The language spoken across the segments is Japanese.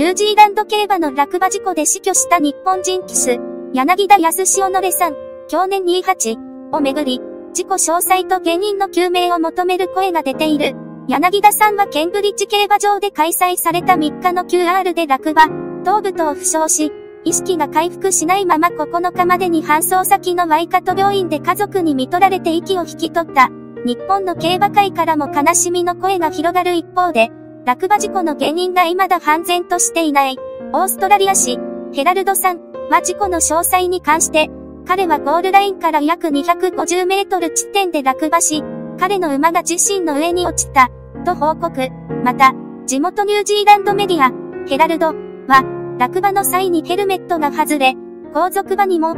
ニュージーランド競馬の落馬事故で死去した日本人騎手、柳田康しおのれさん、去年28をめぐり、事故詳細と原因の究明を求める声が出ている。柳田さんはケンブリッジ競馬場で開催された3日の QR で落馬、頭部等を負傷し、意識が回復しないまま9日までに搬送先のワイカト病院で家族に見取られて息を引き取った。日本の競馬界からも悲しみの声が広がる一方で、落馬事故の原因が未だ判然としていない。オーストラリア紙、ヘラルドさんは事故の詳細に関して、彼はゴールラインから約250メートル地点で落馬し、彼の馬が自身の上に落ちた、と報告。また、地元ニュージーランドメディア、ヘラルドは、落馬の際にヘルメットが外れ、後続馬にも、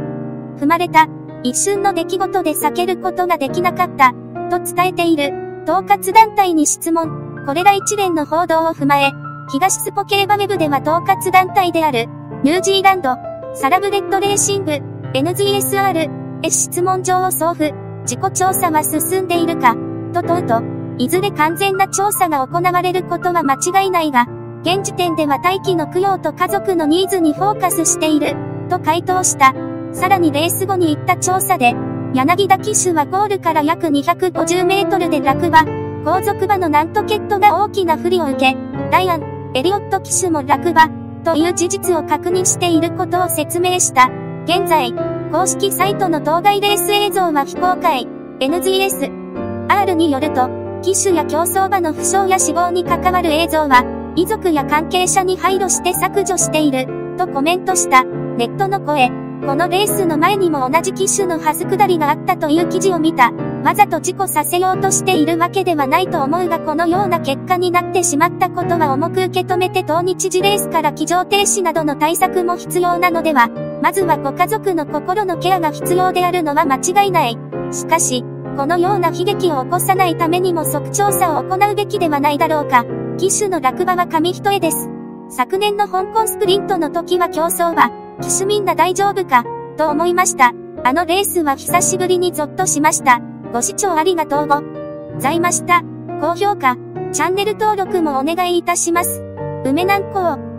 踏まれた、一瞬の出来事で避けることができなかった、と伝えている、統括団体に質問。これら一連の報道を踏まえ、東スポ競馬ウェブでは統括団体である、ニュージーランド、サラブレッドレーシング、NGSR、へ質問状を送付、自己調査は進んでいるか、と問うと、いずれ完全な調査が行われることは間違いないが、現時点では待機の供養と家族のニーズにフォーカスしている、と回答した。さらにレース後に行った調査で、柳田騎手はゴールから約250メートルで落馬、後続馬のナントケットが大きな不利を受け、ダイアン、エリオット騎手も落馬、という事実を確認していることを説明した。現在、公式サイトの当該レース映像は非公開、NGS、R によると、騎手や競走馬の負傷や死亡に関わる映像は、遺族や関係者に配慮して削除している、とコメントした。ネットの声。このレースの前にも同じ騎手のはず下りがあったという記事を見た。わざと事故させようとしているわけではないと思うがこのような結果になってしまったことは重く受け止めて当日時レースから騎乗停止などの対策も必要なのでは。まずはご家族の心のケアが必要であるのは間違いない。しかし、このような悲劇を起こさないためにも即調査を行うべきではないだろうか。騎手の落馬は紙一重です。昨年の香港スプリントの時は競争は、騎手みんな大丈夫か、と思いました。あのレースは久しぶりにゾッとしました。ご視聴ありがとうございました。高評価、チャンネル登録もお願いいたします。梅南港